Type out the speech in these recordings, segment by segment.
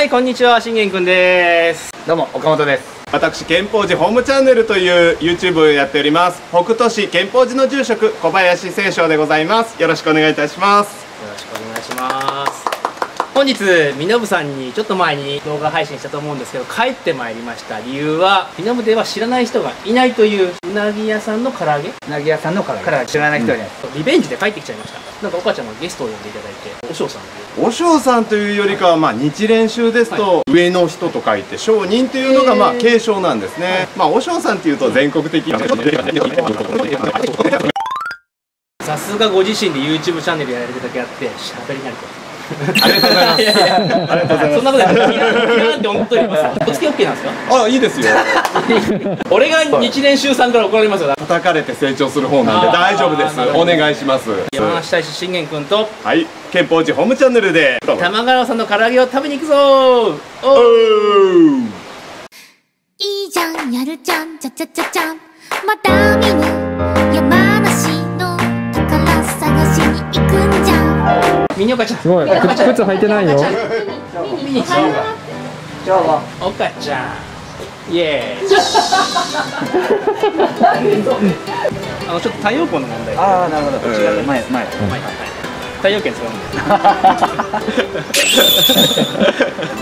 はいこんにちは。信玄くんです。どうも岡本です。私憲法寺ホームチャンネルという YouTube をやっております。北斗市憲法寺の住職小林清翔でございます。よろしくお願いいたします。よろし本日みのぶさんにちょっと前に動画配信したと思うんですけど帰ってまいりました。理由はみのぶでは知らない人がいないという。うなぎ屋さんの唐揚げ？うなぎ屋さんのから唐揚げ。知らない人には、リベンジで帰ってきちゃいました。なんかお母ちゃんがゲストを呼んでいただいておしょうさんでお尚さんというよりかは、まあ、日練習ですと、上の人と書いて商人というのが、まあ、継承なんですね、まあ、お尚さんっていうと全国的にさすがご自身で YouTube チャンネルやられてるだけあって喋り慣れてるありがとうございます。いやいやありがとうございます。そんなことないピランって本当に言います。お付き合い OK なんですかあいいですよ。俺が日練習さんから怒られますよ叩かれて成長する方なんで大丈夫です。お願いします。山梨大使信玄君と。はい。憲法寺ホームチャンネルで。玉川さんの唐揚げを食べに行くぞ。おおーいいじゃんやるじゃんちゃちゃちゃちゃん。また見ぬ山梨の宝探しに行くんじゃ。んミニオカちゃん。すごい。靴靴履いてないよ。ミニちゃん。今日はオカちゃん。イエーイ。あのちょっと太陽光の問題。でああなるほど。こっち側で前。前。はいはい太陽圏使うんで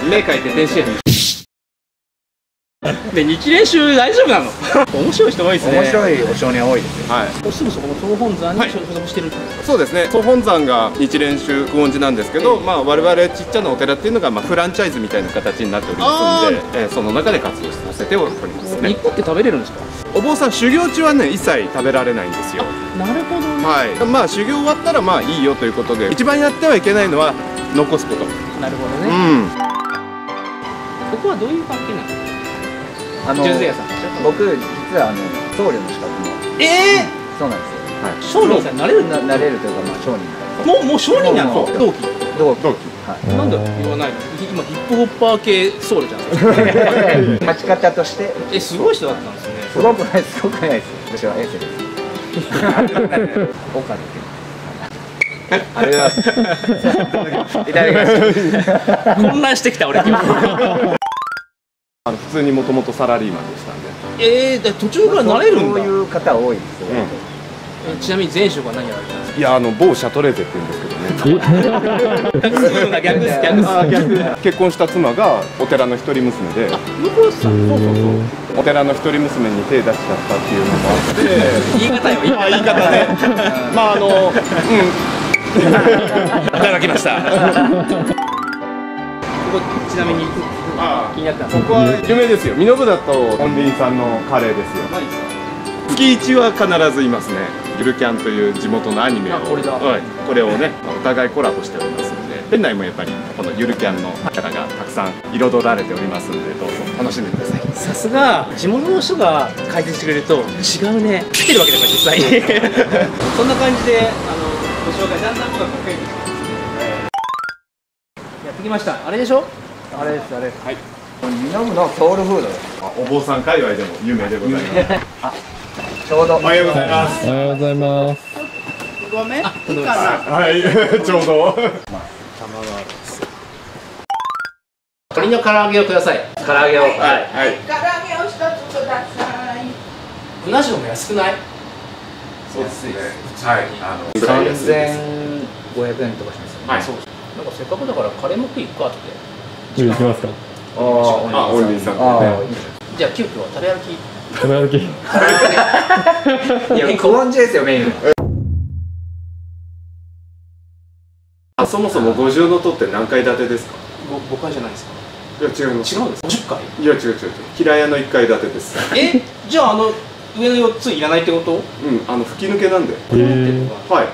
目描いて電子レンジで日練習大丈夫なの？面白い人多いですね。面白いお少年多いですよ。はい。すぐそこの総本山にはい所属してる、そうですね。総本山が日蓮宗久遠寺なんですけど、まあ、我々ちっちゃなお寺っていうのが、まあ、フランチャイズみたいな形になっておりますので、えーその中で活動させておりますね。肉って食べれるんですか？お坊さん修行中はね一切食べられないんですよ。なるほど。ねはい。まあ修行終わったらまあいいよということで一番やってはいけないのは残すこと。なるほどね、うん。ここはどういう関係なの？あのジューズ屋さんでし僕実はあの僧侶の資格も。ょえそうなんですえー、商人さんになれるよななれるというかまあ商人。もうもう商人なの同期。同期。同期。はい。なんで言わないの？今ヒップホッパー系僧侶じゃん。立ち方として。えすごい人だったんですね。すごくないす。ごくないです。私はエースです。岡ですありがとうございます。いただきまし混乱してきた俺今あの普通にもともとサラリーマンでしたんで。えー、だ途中からなれるんだ。そういう方多いですよ、えちなみに前職は何やられたんですか？いやあの某シャトレーゼって言うんですけどね。逆です逆ですあ逆結婚した妻がお寺の一人娘で。向こうさん。そうそうそうお寺の一人娘に手出しちゃったっていうのもあって。言い方よ言い方ね。まああのうん。いただきました。こ こちなみにあ気になった。ここは有名ですよ。身延だと本林さんのカレーですよ。何ですか月一は必ずいますね。ゆるキャンという地元のアニメを。あこれだ。はい、これをねお互いコラボしておりますので。店内もやっぱりこのゆるキャンのキャラがたくさん彩られておりますのでどうぞ。楽しんでください。さすが地元の人が解説してくれると違うね。来てるわけだから実際に。そんな感じであのご紹介だんだん僕が書いてきてますね。やってきました。あれでしょ？たあれですあれです。はい。ミノムのソウルフードです。あお坊さん界隈でも有名でございます。ちょうど。おはようございます。おはようございます。ごめん。あどうぞはい ちょうど。鶏の唐揚げをください。唐揚げを。はいはい。唐揚げを一つください。うな重も安くない？そうですね。はいあの三千五百円とかしますよね。はい。そうなんかせっかくだからカレーも食い行くかって行きますか。あーあ本林さん。あねーいいですじゃあ急遽食べ歩き。食べ歩き。いやクオンジですよメインあそもそも五重の塔って何階建てですか？ご5回じゃないですか。いや違います。違うんですか？10回いや違う違う違う。平屋の一階建てです。えじゃああの上の4ついらないってこと？うんあの吹き抜けなんで。は。い。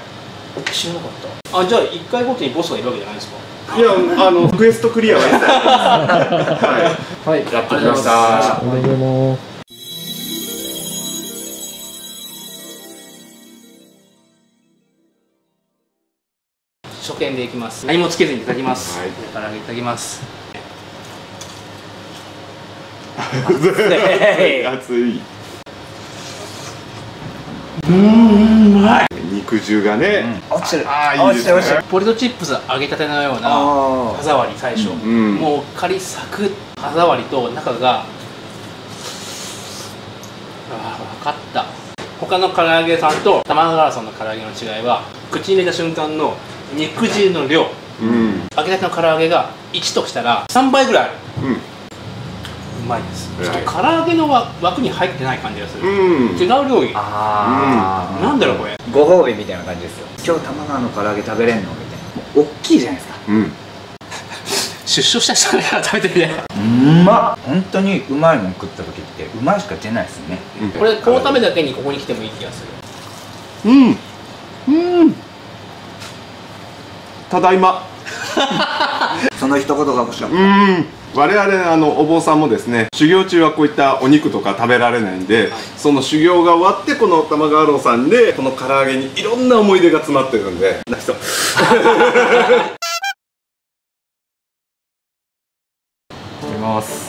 知らなかった。あじゃあ1回ごとにボスがいるわけじゃないですかいやあのクエストクリアは はい。はい。やってきました。ありがとうございます初見でいきます。何もつけずにいただきます。はい。唐揚げいただきます。熱い肉汁がね、落ちてる。あーいいですね。ポテトチップス揚げたてのようなあ歯触り最初、んもうカリサクッ歯触りと中があー分かった。他の唐揚げさんと玉川さんの唐揚げの違いは口に入れた瞬間の肉汁の量。うん。揚げたての唐揚げが1としたら3倍ぐらいある。うんうまいです。はいちょっと唐揚げの枠枠に入ってない感じがする、うん。違う料理。あなんだろうこれ。ご褒美みたいな感じですよ。今日玉川の唐揚げ食べれんのみたいな。もう大きいじゃないですか。うん。出所した人が食べてるねうまっ。本当にうまいもん食った時ってうまいしか出ないですよね。これこのためだけにここに来てもいい気がする。うん。うん。ただいま。その一言が欲しかった。うん我々あのお坊さんもですね修行中はこういったお肉とか食べられないんでその修行が終わってこの玉川楼さんでこの唐揚げにいろんな思い出が詰まってるんで泣きそういきます。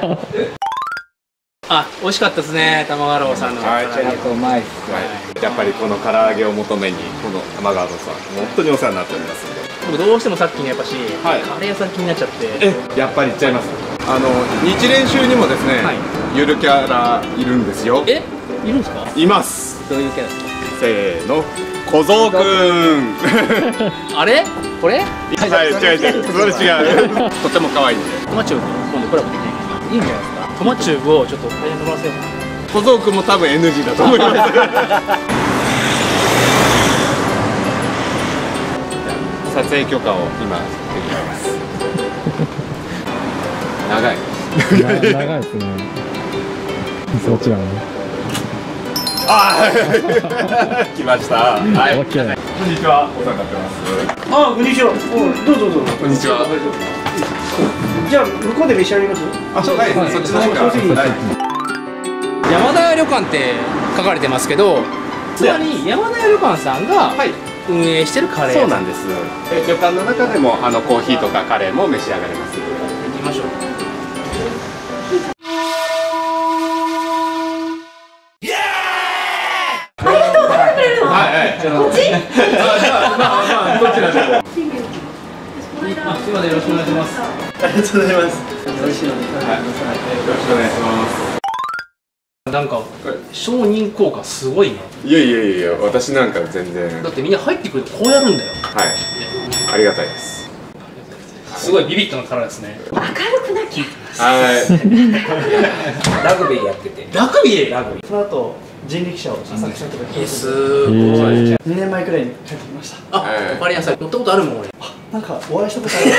あ美味しかったですね玉川楼さんの。はい唐揚げうまいっすはい、やっぱりこの唐揚げを求めにこの玉川堂さん本当にお世話になっておりますんで。僕どうしてもさっきのやっぱし、はい。カレー屋さん気になっちゃって。えやっぱり行っちゃいます。あの日練習にもですね、はい。ゆるキャラいるんですよ。えいるんですか？います。どういうキャラですせーの。小僧くん。か あれ？これ？はい違う違う。それ違う。とても可愛いんで。トマチューブ今度コラボできない？いいんじゃないですかトマチューブをちょっと大変てもらせよう小僧くんも多分 NG だと思います撮影許可を今取ってきます長いな長いですね。そちらも。来ましたはいオッケー。こんにちはお世話になってますあ、こんにちは。どうぞどうぞ。こんにちはじゃあ向こうで召し上がります？あそうはい。そっちの方か山田屋旅館って書かれてますけどつまり山田屋旅館さんがはい。運営してるカレーそうなんです。え旅館の中でもあのコーヒーとかカレーも召し上がれます。行きましょう。はいはい。こっち？まあまあどちらでもあすいませんよろしくお願いします。ありがとうございます。美味しいので。よろしくお願いします。なんか承認効果すごいねいやいやいや私なんか全然。だってみんな入ってくるとこうやるんだよ。はい。ありがたいです。すごいビビッドなカラーですね。はい。ラグビーやってて。ラグビー？ラグビー。その後人力車を浅草とかえすえごい。ー、2年前くらいに帰ってきました。あはい。わかりやすい乗ったことあるもん俺なんかお会いしたことある。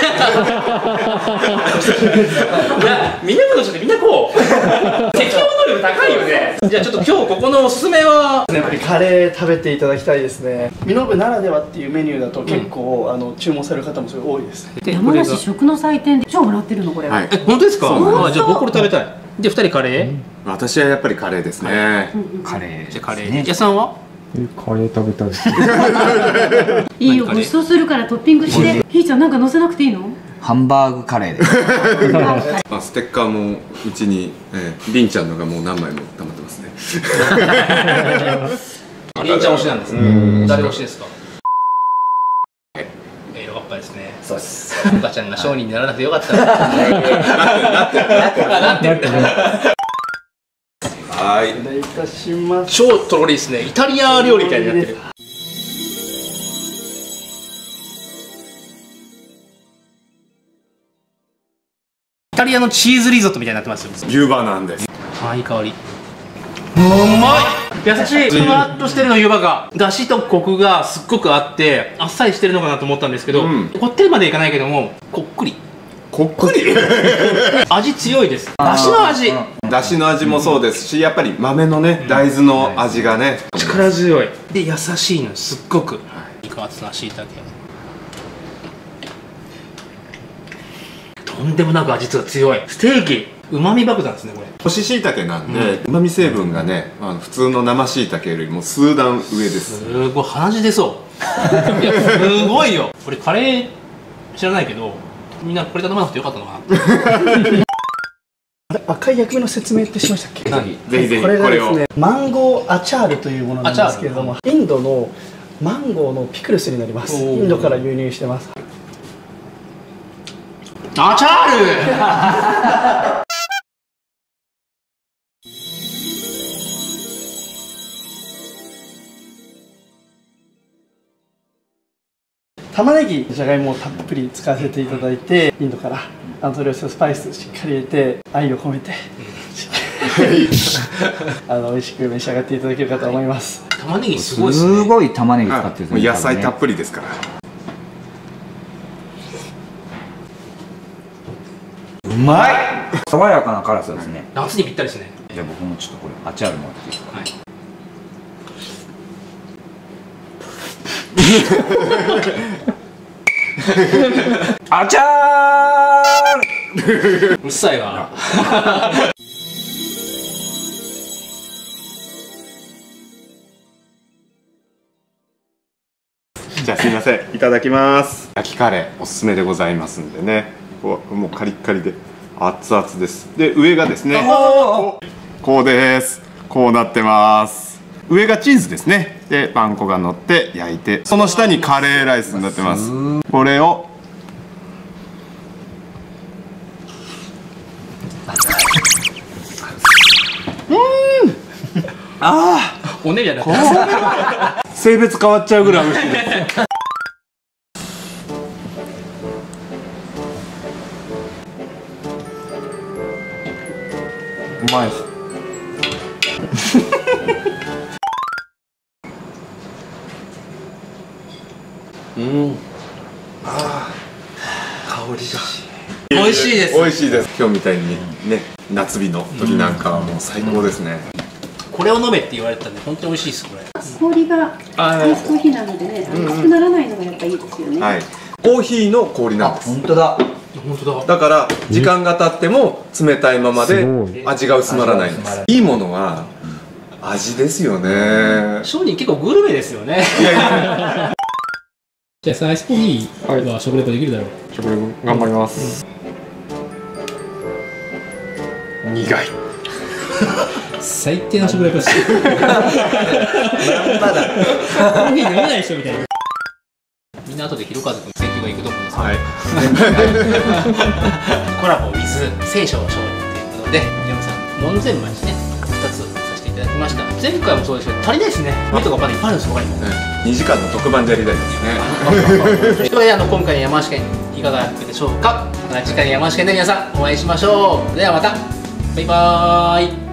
いやみんなの人ってみんなこう 適応能力高いよね。じゃあちょっと今日ここのおすすめは？やっぱりカレー食べていただきたいですね。ミノブならではっていうメニューだと結構、あの注文される方もすごい多いです。山梨食の祭典で賞もらってるのこれ。は、はい。え本当ですか？じゃあ僕これ食べたい。で二人カレー？私はやっぱりカレーですね。カレーじゃあカレー。屋さんは？えカレー食べたいです。いいよごちそうするからトッピングして。ひーちゃんなんか乗せなくていいの？ハンバーグカレーです。まあステッカーもうちに、えー、りんちゃんのがもう何枚も溜まってますね。りんちゃん推しなんですね。誰推しですか？えーよかったですね。そうです。赤ちゃんが商人にならなくてよかったな。なってる。なってるはい。お願いいたします。超とろりですね。イタリア料理みたいになってる。イタリアのチーズリゾットみたいになってますよ。牛バなんです。あいい香り。うまい。優しい。ふわっとしてるの湯葉が。だしとコクがすっごくあってあっさりしてるのかなと思ったんですけど、うん。こってりまでいかないけどもこっくり。こっくり？味強いです。だしの味だしの味もそうですしやっぱり豆のね大豆の味がね。力強い。で優しいのすっごく。肉厚なしいたけとんでもなく味が強い。ステーキうまみ爆弾ですねこれ。干し椎茸なんでうまみ成分がねあの普通の生椎茸よりも数段上です。すごい鼻血出そう。いやすごいよ。これカレー知らないけどみんなこれ頼まなくてよかったのかな赤い薬味の説明ってしましたっけ？何？ぜひぜひこれがですねマンゴーアチャールというものなんですけれどもインドのマンゴーのピクルスになります。インドから輸入してます。アチャール玉ねぎじゃがいもをたっぷり使わせていただいてインドからあの取り寄せたスパイスしっかり入れて愛を込めて あの美味しく召し上がっていただけるかと思います。玉ねぎすごいですね。すごい玉ねぎ使ってるんですね野菜たっりぷりですから。うまい。爽やかな辛さですね。夏にぴったりですね。じゃあ僕もちょっとこれアチャールもらっていいですか？はい アチャールうるさいわ。じゃあすいません。いただきます。焼きカレーおすすめでございますんでね。こうもうカリッカリで。熱々です。で上がですね。こうです。こうなってます上がチーズですね。でパン粉が乗って焼いてその下にカレーライスになってます。これをおねりじゃなくて性別変わっちゃうぐらい美味しいです。うまいです味しいです。美味しいです。今日みたいにね夏日の時なんかはもう最高ですね、これを飲めって言われたんで本当に美味しいですこれ。氷がアイスコーヒーなのでね熱くならないのがやっぱいいですよね、はい。コーヒーの氷なんです。本当だ。本当だ。だから時間が経っても冷たいままで味が薄まらないんです。い。いものは味ですよね。商人結構グルメですよね。じゃあさアイスコーヒーは食レポできるだろう、食レポ頑張ります苦い。最低な食レポしてるコーヒー飲めない人みたいな。みんな後でひろかずくんが行くと思うんですけどはい。コラボ with 聖書の勝利ということで山さん門前町ね2つさせていただきました。前回もそうですけど足りないですね。目とかまだいっぱいあるんです他にも2時間の特番でやりたいですね。ということであの今回の山梨県いかがだったでしょうか？また次回の山梨県で皆さんお会いしましょう。ではまたバイバーイ。